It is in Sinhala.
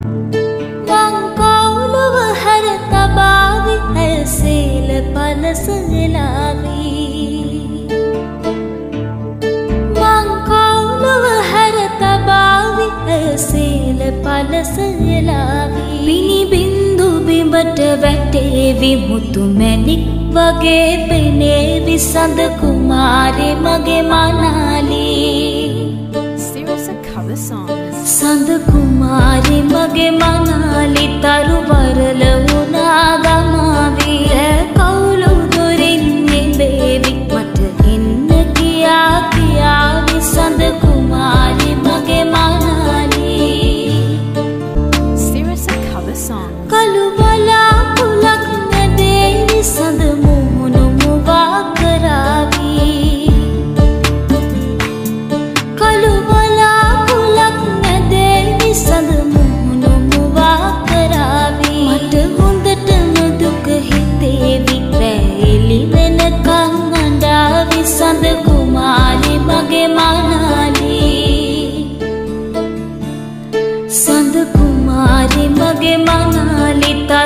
වංකවුලුව හැර තබාවි ඇසේල පලසලාවී මංකවුලුව හැර තබාවි ඇසේල පලසලාවී විනිබින්දු බිඹට වැටේවි මුතු මැනික් වගේ පෙනේ විසඳ කුමාරෙ මගේ මනාලී සඳ කුමාරි මගේ මනාලි තරු වරල වුණාගම් සුවඳ කුමාලි මගේ මනාලි සඳ කුමාරි මගේ මනාලිතා